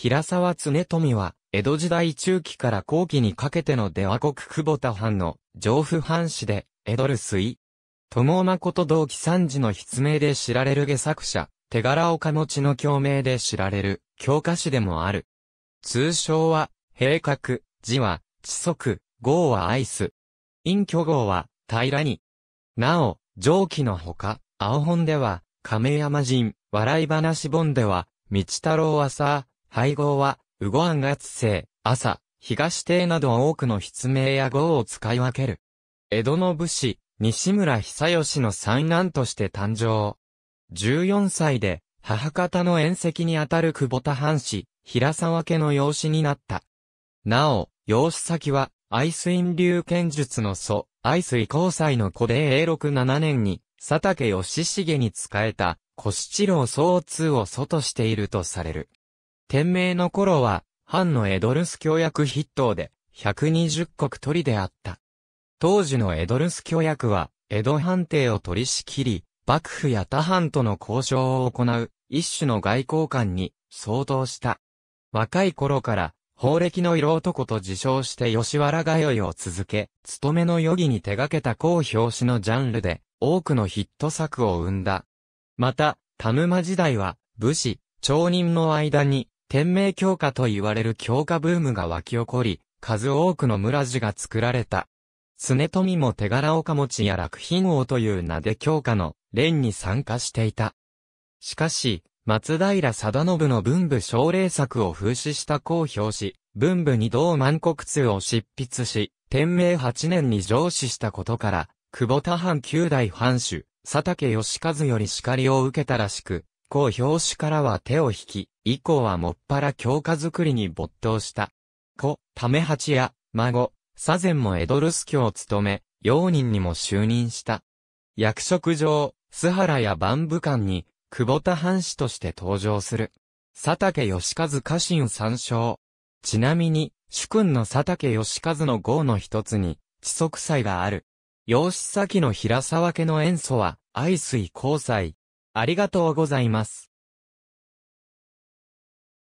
平沢常富は、江戸時代中期から後期にかけての出羽国久保田藩の上府藩士で、江戸留水。友誠同期三時の筆名で知られる下作者、手柄岡持の共鳴で知られる、教科書でもある。通称は、平角、字は、地則、号はアイス。隠居号は、平らに。なお、上記のほか、青本では、亀山人、笑い話本では、道太郎朝、配合は、うごん月星、朝、東邸など多くの筆名や号を使い分ける。江戸の武士、西村久義の三男として誕生。14歳で、母方の縁石にあたる久保田藩士、平沢家の養子になった。なお、養子先は、愛水流剣術の祖、愛水交際の子で永禄7年に、佐竹義重に仕えた、小七郎総通を祖としているとされる。天明の頃は、藩のエドルス教約筆頭で、120石取りであった。当時のエドルス教約は、江戸藩邸を取り仕切り、幕府や他藩との交渉を行う、一種の外交官に、相当した。若い頃から、法暦の色男と自称して吉原通いを続け、勤めの余儀に手掛けた高表紙のジャンルで、多くのヒット作を生んだ。また、田沼時代は、武士、町人の間に、天命強化と言われる強化ブームが湧き起こり、数多くの村地が作られた。常富も手柄岡持ちや楽品王という名で強化の連に参加していた。しかし、松平定信の文部奨励作を風刺した公表し、文部二道万国通を執筆し、天明八年に上司したことから、久保田藩九代藩主、佐竹義和より叱りを受けたらしく、公表紙からは手を引き、以降はもっぱら強化作りに没頭した。子、為八や、孫、左前も江戸留守居を務め、用人にも就任した。役職上、須原や万武官に、久保田藩士として登場する。佐竹義和家臣参照。ちなみに、主君の佐竹義和の号の一つに、地則祭がある。養子先の平沢家の演奏は、愛水交際。ありがとうございます。